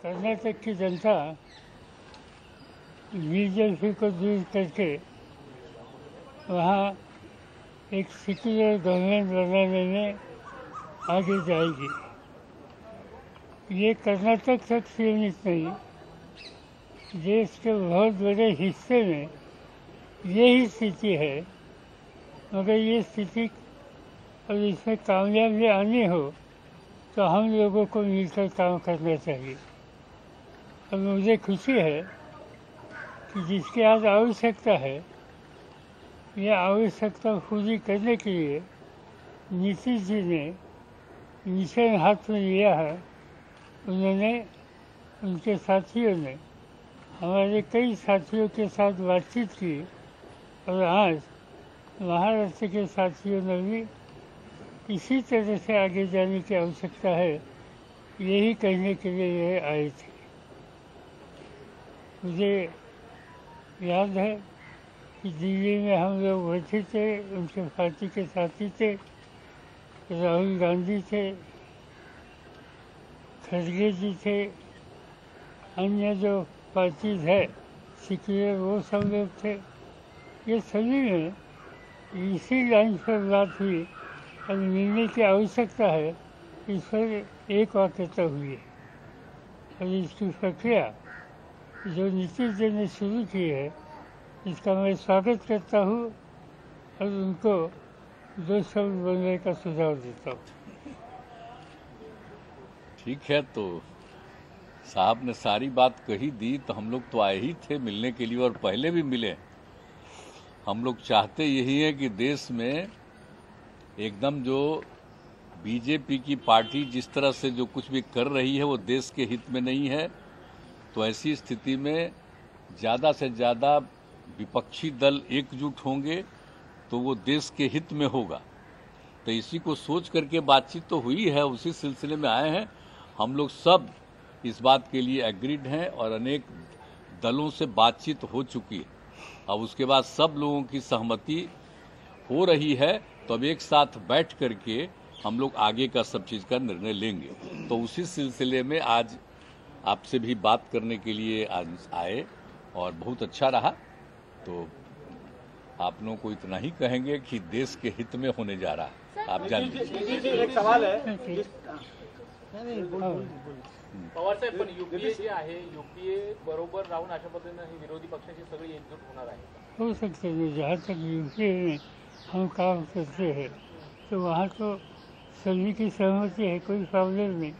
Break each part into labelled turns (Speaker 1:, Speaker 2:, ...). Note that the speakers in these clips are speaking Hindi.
Speaker 1: कर्नाटक की जनता बीजेपी को दूर करके वहाँ एक सेक्युलर गवर्नमेंट बनाने में आगे जाएगी। ये कर्नाटक तक सीमित नहीं, देश के बहुत बड़े हिस्से में यही स्थिति है। मगर ये स्थिति और इसमें कामयाबी आनी हो तो हम लोगों को मिलकर काम करना चाहिए। और मुझे खुशी है कि जिसकी आज आवश्यकता है, यह आवश्यकता पूरी करने के लिए नीतीश जी ने मिशन हाथ में लिया है। उन्होंने, उनके साथियों ने, हमारे कई साथियों के साथ बातचीत की और आज महाराष्ट्र के साथियों ने भी इसी तरह से आगे जाने की आवश्यकता है, यही कहने के लिए ये आए थे। मुझे याद है कि दिल्ली में हम लोग बैठे थे, उनके पार्टी के साथी थे, राहुल गांधी थे, खड़गे जी थे, अन्य जो पार्टीज़ है सिक्योर वो सब लोग थे। ये सभी में इसी लाइन पर बात हुई। और मिलने की आवश्यकता है, इस पर एक वाक्यता हुई है। और इसकी प्रक्रिया जो नीतीश जी ने शुरू की है, इसका मैं स्वागत करता हूँ और उनको दो शब्द बोलने का सुझाव देता हूँ।
Speaker 2: ठीक है तो साहब ने सारी बात कही दी तो हम लोग तो आए ही थे मिलने के लिए और पहले भी मिले। हम लोग चाहते यही है कि देश में एकदम जो बीजेपी की पार्टी जिस तरह से जो कुछ भी कर रही है, वो देश के हित में नहीं है। तो ऐसी स्थिति में ज़्यादा से ज़्यादा विपक्षी दल एकजुट होंगे तो वो देश के हित में होगा। तो इसी को सोच करके बातचीत तो हुई है, उसी सिलसिले में आए हैं। हम लोग सब इस बात के लिए एग्रीड हैं और अनेक दलों से बातचीत हो चुकी है। अब उसके बाद सब लोगों की सहमति हो रही है तो अब एक साथ बैठ करके हम लोग आगे का सब चीज़ का निर्णय लेंगे। तो उसी सिलसिले में आज आपसे भी बात करने के लिए आज आए और बहुत अच्छा रहा। तो आप लोगों को इतना ही कहेंगे कि देश के हित में होने जा रहा। है आप जान लीजिए।
Speaker 3: जी, जी, एक सवाल है।
Speaker 4: पवार साहेब पण युपीए जे आहे युपीए बरोबर राहून अशा पद्धतीनं ही विरोधी पक्षाची सगळी एकजूट होणार आहे.
Speaker 1: हो सकते हैं जहाँ तक यूपी में हम काम करते हैं तो वहाँ तो सभी की सहमति है कोई प्रॉब्लम नहीं।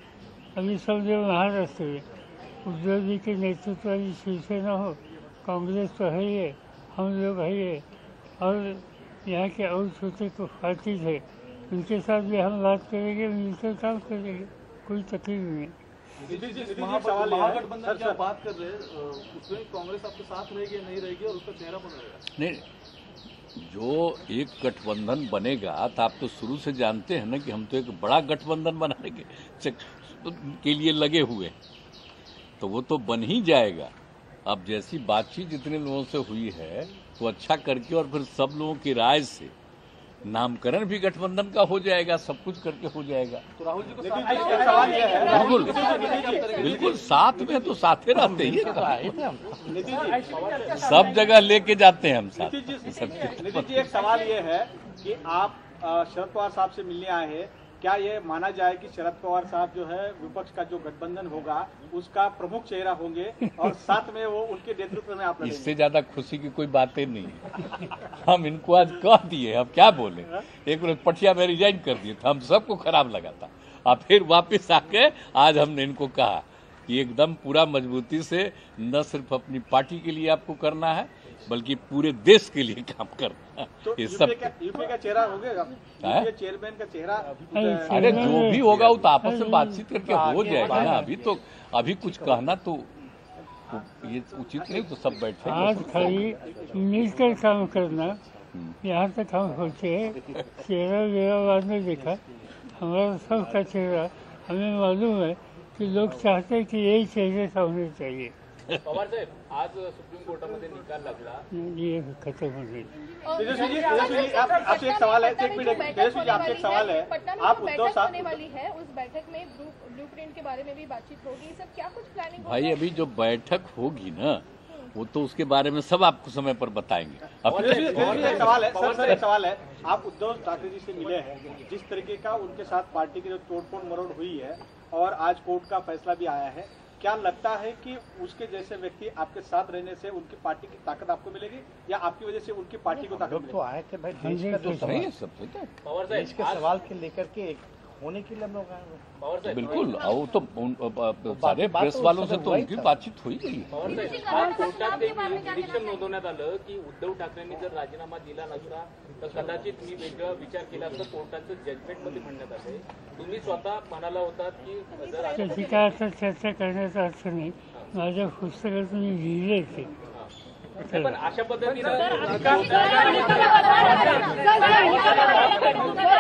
Speaker 1: अभी सब जो महाराष्ट्र में उद्धव जी के नेतृत्व वाली शिवसेना हो कांग्रेस तो है ही है हम लोग है ही। और यहाँ के और छोटे को पार्टीज़ है उनके साथ भी हम बात करेंगे मिलकर काम करेंगे कोई तकलीफ़ नहीं
Speaker 3: है।
Speaker 5: महागठबंधन
Speaker 3: सर,
Speaker 5: की आप
Speaker 3: सर,
Speaker 5: बात कर रहे उसमें कांग्रेस आपके साथ रहेगी या नहीं रहेगी और उसका चेहरा कौन रहेगा?
Speaker 2: नहीं जो एक गठबंधन बनेगा तो आप तो शुरू से जानते हैं ना कि हम तो एक बड़ा गठबंधन बनाने के के लिए लगे हुए हैं। तो वो तो बन ही जाएगा। अब जैसी बातचीत जितने लोगों से हुई है तो अच्छा करके और फिर सब लोगों की राय से नामकरण भी गठबंधन का हो जाएगा सब कुछ करके हो जाएगा।
Speaker 5: तो राहुल जी को
Speaker 3: नितिन
Speaker 5: साथ
Speaker 3: जी, एक सवाल ये है
Speaker 2: बिल्कुल। बिल्कुल साथ में तो साथे रहते ही हैं, कहा है सब जगह लेके जाते हैं हम साथ। सब
Speaker 3: एक सवाल ये है कि आप शरद पवार साहब से मिलने आए हैं क्या ये माना जाए कि शरद पवार साहब जो है विपक्ष का जो गठबंधन होगा उसका प्रमुख चेहरा होंगे और साथ में वो उनके नेतृत्व में आप
Speaker 2: इससे ज़्यादा खुशी की कोई बातें नहीं है। हम इनको आज कह दिए अब क्या बोले? एक रोज पटिया में रिजाइन कर दिए था हम सबको खराब लगा था। और फिर वापिस आके आज हमने इनको कहा। कि एकदम पूरा मजबूती से न सिर्फ़ अपनी पार्टी के लिए आपको करना है बल्कि पूरे देश के लिए काम करना है।
Speaker 3: तो
Speaker 2: ये सब
Speaker 3: का का चेहरा होगा
Speaker 2: हाँ?
Speaker 3: यूपीए चेयरमैन का चेहरा
Speaker 1: अरे,
Speaker 2: अरे जो भी होगा वो तो आपस में बातचीत करके हो जाएगा ना। अभी तो अभी कुछ कहना तो ये उचित नहीं तो सब बैठे
Speaker 1: आज खाली मिलकर काम करना। यहाँ तक हम पहुँचे चेहरा वेरा बाद में देखा। हमारा सबका चेहरा हमें मालूम है कि लोग चाहते हैं कि यही का होने चाहिए।
Speaker 4: पवार साहेब आज सुप्रीम कोर्टामध्ये निकाल लागला।
Speaker 1: ये खत्म हो गई
Speaker 3: तेजस्वी जी तेजस्वी जी आप आपसे एक सवाल है एक मिनट तेजस्वी जी आपसे एक सवाल है। आप उद्धव साहब
Speaker 6: होने वाली है उस बैठक में ब्लू प्रिंट के बारे में भी बातचीत होगी। सब क्या कुछ प्लानिंग
Speaker 2: भाई अभी जो बैठक होगी ना वो तो उसके बारे में सब आपको समय पर बताएँगे।
Speaker 3: एक सवाल है सर सर एक सवाल है। आप उद्धव ठाकरे जी से मिले हैं। जिस तरीके का उनके साथ पार्टी की जो तोड़फोड़ मरोड़ हुई है और आज कोर्ट का फैसला भी आया है। क्या लगता है कि उसके जैसे व्यक्ति आपके साथ रहने से उनकी पार्टी की ताकत आपको मिलेगी या आपकी वजह से उनकी पार्टी को ताकत
Speaker 7: तो आए थे भाई देश का
Speaker 2: तो
Speaker 7: सवाल।
Speaker 2: सब सही है।
Speaker 7: देश के सवाल के लेकर के एक होने के लिए हम लोग हैं।
Speaker 2: बिल्कुल और तो सारे प्रेस
Speaker 7: तो
Speaker 2: वालों से तो
Speaker 7: ही
Speaker 2: उनकी
Speaker 7: था।
Speaker 2: बातचीत हुई गई।
Speaker 4: पवार साहेब आज कोर्टात एक निरीक्षण नोंदवण्यात आलं की उद्धव ठाकरेंनी जर राजीनामा दिला नसता तर कदाचित मी वेगळा विचार केला असता कोर्टाचं जजमेंटमध्ये म्हणण्यात आलंय. तुम्ही स्वतः म्हणाला होतात की जर
Speaker 1: काय आता चर्चा करण्याचा अर्थ नाही. माझ्या पुस्तकात मी लिहिले ते.
Speaker 4: पण अशा पद्धतीनं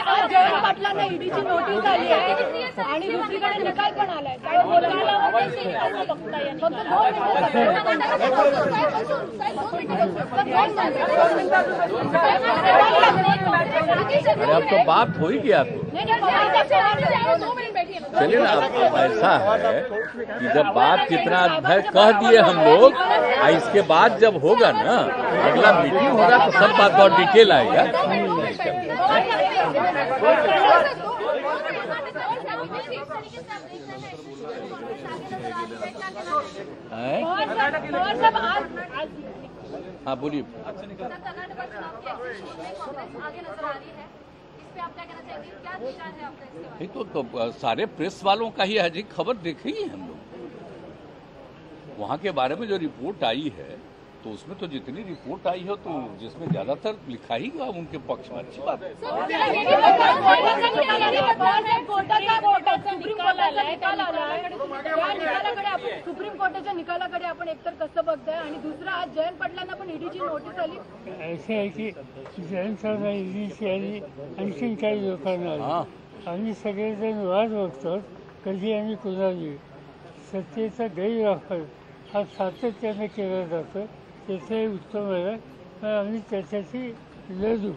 Speaker 6: आज जयंत पाटलांना ईडीची नोटीस आली आहे आणि दुसरीकडे निकाल पण आलाय. काय बोलायला फक्त दोन
Speaker 2: अरे अब तो बात हो ही गया तो
Speaker 6: मिनट
Speaker 2: चलिए ना अब ऐसा है कि जब बात कितना है कह दिए हम लोग और इसके बाद जब होगा ना अगला मीटिंग होगा तो सब बात और डिटेल आएगा। हाँ? बोलिए। नहीं तो, तो सारे प्रेस वालों का ही अजीब खबर देखे ही हम लोग। वहाँ के बारे में जो रिपोर्ट आई है तो उसमें तो जितनी रिपोर्ट आई हो तो जिसमें ज़्यादातर लिखा ही हुआ उनके पक्ष में। अच्छी बात है।
Speaker 6: आणि दुसरं आज जयंत पाटलांना पण ईडीची नोटीस आली.
Speaker 1: असं आहे की जयंतरावला ईडीची आली आणखीन काही लोकांना
Speaker 2: हाँ.
Speaker 1: आली आम्ही सगळेजण वाद बघतो कधी आम्ही कुणाली सत्तेचा गैरवापर हा सातत्याने केला जातो त्याचंही उत्तम आहे. पण आम्ही त्याच्याशी लढू.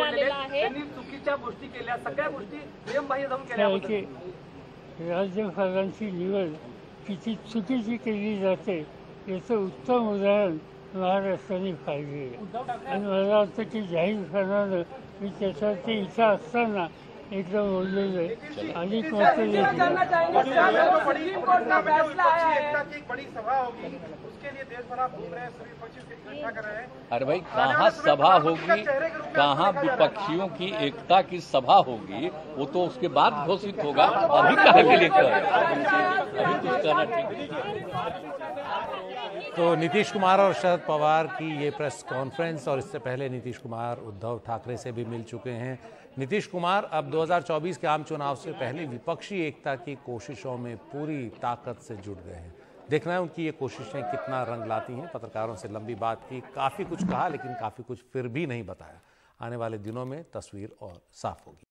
Speaker 5: चुकीच्या गोष्टी केल्या सगळ्या गोष्टी नियमबाह्य जाऊन
Speaker 1: काय
Speaker 5: केल्या
Speaker 1: आहे की राज्यपालांची निवड किती चुकीची केली जाते याचं उत्तम उदाहरण महाराष्ट्राने पाहिजे. आणि मला वाटतं की जाहीरपणानं मी त्याच्यावरती इच्छा असताना एकदा बोललेलं आहे आणि कोणतं
Speaker 5: सुप्रीम कोर्ट का फैसला आया है की एक बड़ी सभा होगी उसके लिए देश भर आप घूम रहे हैं सभी पक्षी इकट्ठा कर रहे हैं
Speaker 2: अरे भाई कहाँ सभा होगी कहाँ विपक्षियों की एकता की सभा होगी वो तो उसके बाद घोषित होगा अभी कहा के लिए अभी कुछ कहना ठीक
Speaker 8: तो नीतीश कुमार और शरद पवार की ये प्रेस कॉन्फ्रेंस और इससे पहले नीतीश कुमार उद्धव ठाकरे से भी मिल चुके हैं नीतीश कुमार, अब 2024 के आम चुनाव से पहले विपक्षी एकता की कोशिशों में पूरी ताकत से जुट गए हैं। देखना है उनकी ये कोशिशें कितना रंग लाती हैं। पत्रकारों से लंबी बात की, काफ़ी कुछ कहा, लेकिन काफ़ी कुछ फिर भी नहीं बताया। आने वाले दिनों में तस्वीर और साफ़ होगी।